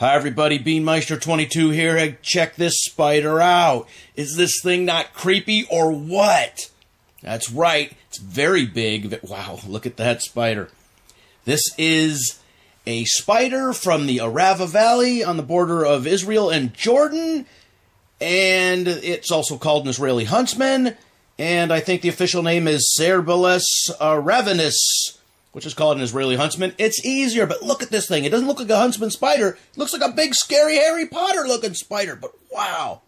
Hi everybody, Beanmeister22 here. Check this spider out. Is this thing not creepy or what? That's right, it's very big. Wow, look at that spider. This is a spider from the Arava Valley on the border of Israel and Jordan, and it's also called an Israeli huntsman, and I think the official name is Cerbalus aravaensis which is called an Israeli huntsman. It's easier, but look at this thing. It doesn't look like a huntsman spider. It looks like a big, scary Harry Potter looking spider, but wow.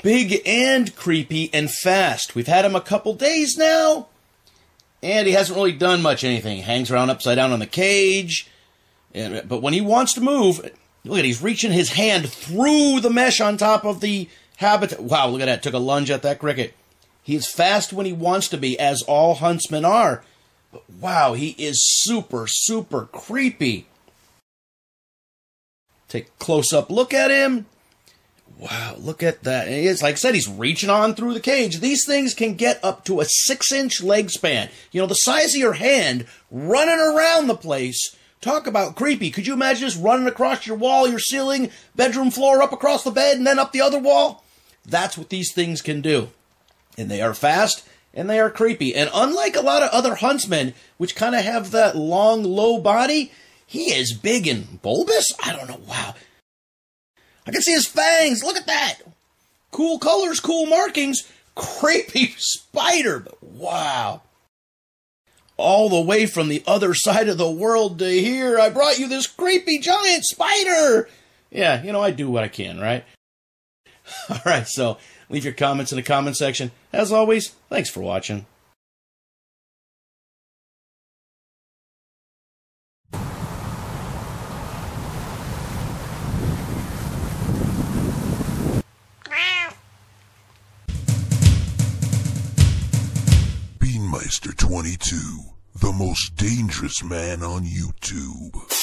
Big and creepy and fast. We've had him a couple days now, and he hasn't really done much anything. He hangs around upside down on the cage, and, but when he wants to move, look at he's reaching his hand through the mesh on top of the habitat. Wow, look at that. Took a lunge at that cricket. He's fast when he wants to be, as all huntsmen are. But wow, he is super, super creepy. Take a close up look at him. Wow, look at that. It's like I said, he's reaching on through the cage. These things can get up to a six inch leg span. You know, the size of your hand running around the place. Talk about creepy. Could you imagine just running across your wall, your ceiling, bedroom floor, up across the bed, and then up the other wall? That's what these things can do. And they are fast and they are creepy. And unlike a lot of other huntsmen, which kind of have that long, low body, he is big and bulbous. I don't know. Wow. I can see his fangs. Look at that. Cool colors, cool markings. Creepy spider. But wow. All the way from the other side of the world to here, I brought you this creepy giant spider. Yeah, you know, I do what I can, right? All right, so Leave your comments in the comment section. As always, thanks for watching. Beanmeister 22, the most dangerous man on YouTube.